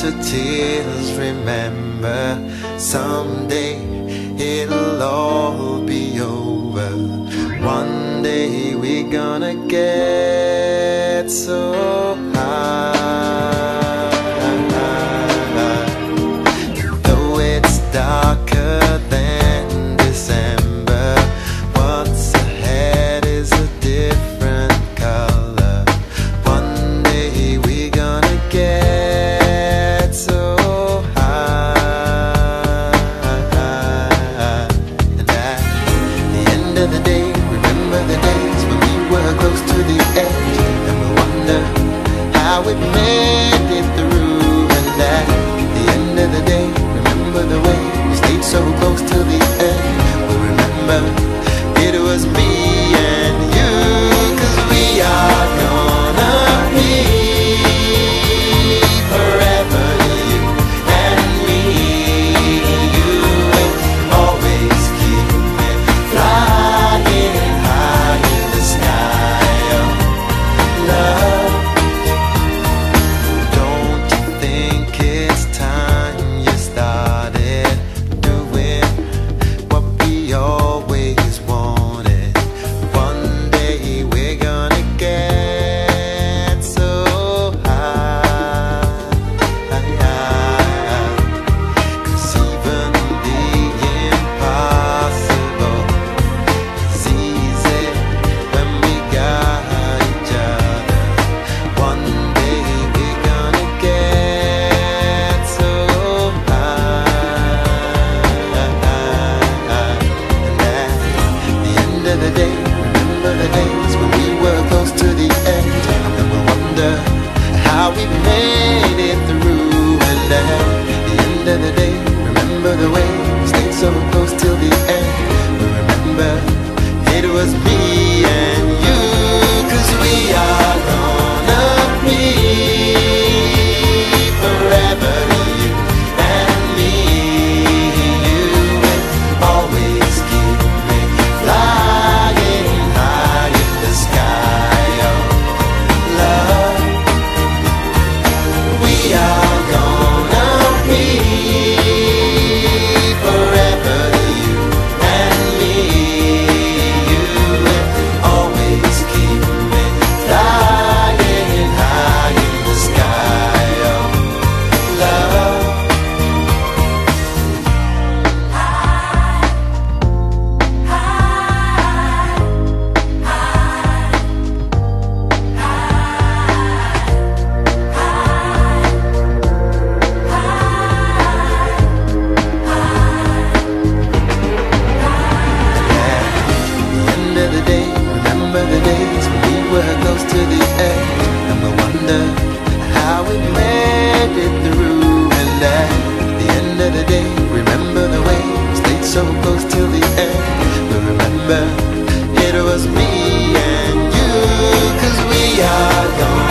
to tears remember someday it'll all be over. One day we're gonna get so high. how we made it through. And at the end of the day, remember the way we stayed so close till the end. But remember, it was me. was being remember it was me and you Cause we are gone.